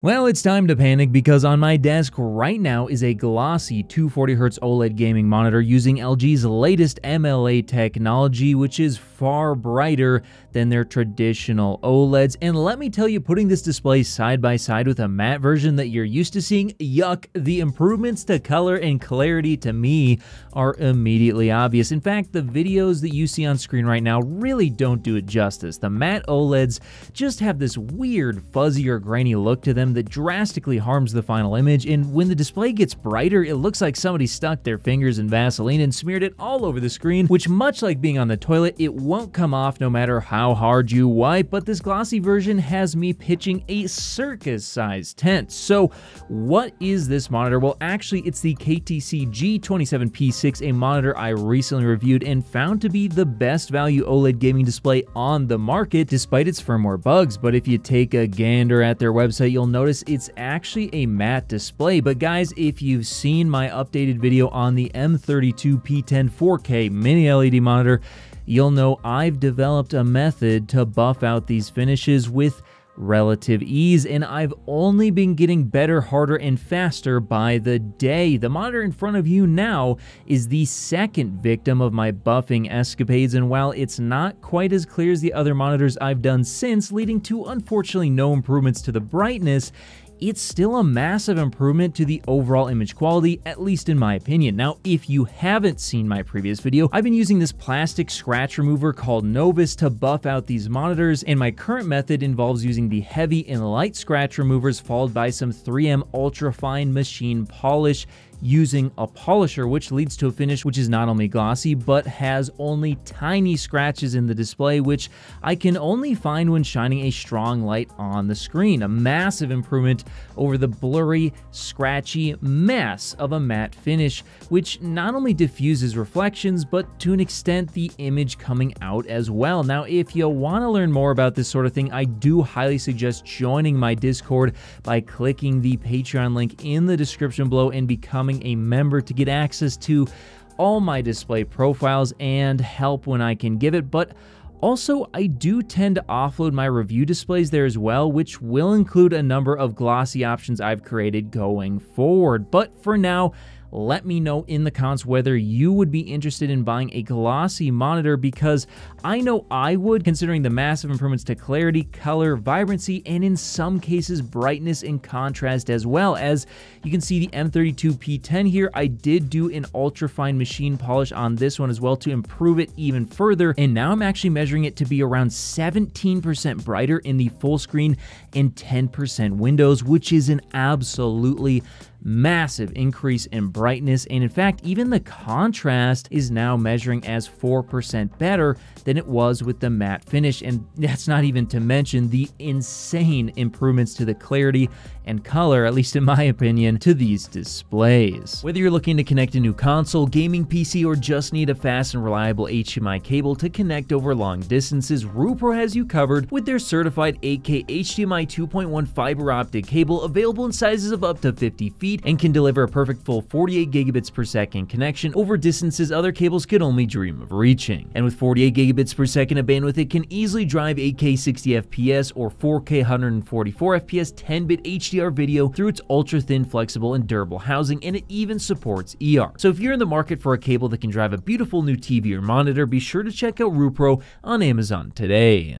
Well, it's time to panic because on my desk right now is a glossy 240Hz OLED gaming monitor using LG's latest MLA technology, which is far brighter than their traditional OLEDs. And let me tell you, putting this display side by side with a matte version that you're used to seeing, yuck, the improvements to color and clarity to me are immediately obvious. In fact, the videos that you see on screen right now really don't do it justice. The matte OLEDs just have this weird, fuzzy or grainy look to them that drastically harms the final image, and when the display gets brighter, it looks like somebody stuck their fingers in Vaseline and smeared it all over the screen, which much like being on the toilet, it won't come off no matter how hard you wipe, but this glossy version has me pitching a circus-sized tent. So what is this monitor? Well, actually, it's the KTC G27P6, a monitor I recently reviewed and found to be the best value OLED gaming display on the market, despite its firmware bugs. But if you take a gander at their website, you'll notice it's actually a matte display. But guys, if you've seen my updated video on the M32 P10 4K mini LED monitor, you'll know I've developed a method to buff out these finishes with relative ease, and I've only been getting better, harder, and faster by the day. The monitor in front of you now is the second victim of my buffing escapades, and while it's not quite as clear as the other monitors I've done since, leading to unfortunately no improvements to the brightness, it's still a massive improvement to the overall image quality, at least in my opinion. Now, if you haven't seen my previous video, I've been using this plastic scratch remover called Novus to buff out these monitors, and my current method involves using the heavy and light scratch removers followed by some 3M ultra fine machine polish using a polisher, which leads to a finish which is not only glossy, but has only tiny scratches in the display, which I can only find when shining a strong light on the screen. A massive improvement over the blurry, scratchy mess of a matte finish, which not only diffuses reflections, but to an extent the image coming out as well. Now, if you want to learn more about this sort of thing, I do highly suggest joining my Discord by clicking the Patreon link in the description below and becoming becoming a member to get access to all my display profiles and help when I can give it, but also, I do tend to offload my review displays there as well, which will include a number of glossy options I've created going forward. But for now, let me know in the comments whether you would be interested in buying a glossy monitor because I know I would, considering the massive improvements to clarity, color, vibrancy, and in some cases brightness and contrast as well. As you can see the M32P10 here, I did do an ultra fine machine polish on this one as well to improve it even further, and now I'm actually measuring it to be around 17% brighter in the full screen and 10% windows, which is an absolutely massive increase in brightness, and in fact, even the contrast is now measuring as 4% better than it was with the matte finish, and that's not even to mention the insane improvements to the clarity and color, at least in my opinion, to these displays. Whether you're looking to connect a new console, gaming PC, or just need a fast and reliable HDMI cable to connect over long distances, Ruipro has you covered with their certified 8K HDMI 2.1 fiber optic cable available in sizes of up to 50 feet speed and can deliver a perfect full 48 gigabits per second connection over distances other cables could only dream of reaching. And with 48 gigabits per second of bandwidth, it can easily drive 8K 60 FPS or 4K 144 FPS 10-bit HDR video through its ultra-thin, flexible, and durable housing, and it even supports ER. So if you're in the market for a cable that can drive a beautiful new TV or monitor, be sure to check out Ruipro on Amazon today.